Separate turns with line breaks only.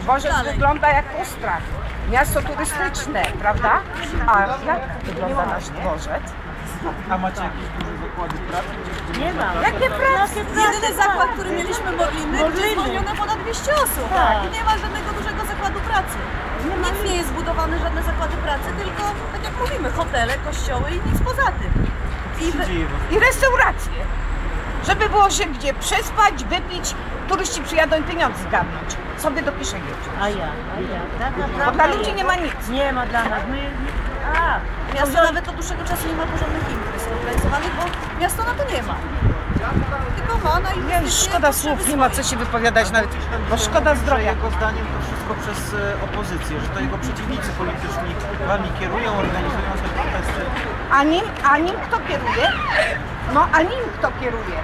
Dworzec wygląda jak Ostrach. Miasto turystyczne, prawda? A jak wygląda nasz dworzec?
A macie jakieś duże zakłady pracy?
Nie ma.
Jakie prace?
Jedyny zakład, który mieliśmy Morliny, gdzie
Morliny.
zwolnione ponad 200 osób.
Tak.
I nie ma żadnego dużego zakładu pracy. Nic nie jest zbudowane, żadne zakłady pracy, tylko tak jak mówimy, hotele, kościoły i nic poza tym. I
I restauracje. Żeby było się gdzie przespać, wypić, turyści przyjadą i pieniądze zgarnąć. Sobie do kieszeni.
A ja, a ja. Tak naprawdę
Bo dla ludzi nie ma nic.
Nie ma dla nas. My, a,
miasto nawet od dłuższego czasu nie ma porządnych imprez organizowanych, bo miasto na to nie ma. Tylko ma na
już szkoda słów, nie ma co się wypowiadać nawet, bo szkoda zdrowia.
Jego zdaniem to wszystko przez e, opozycję, że to jego przeciwnicy polityczni wami kierują, organizują te protesty.
A nim, a nim kto kieruje? No, a nim kto kieruje?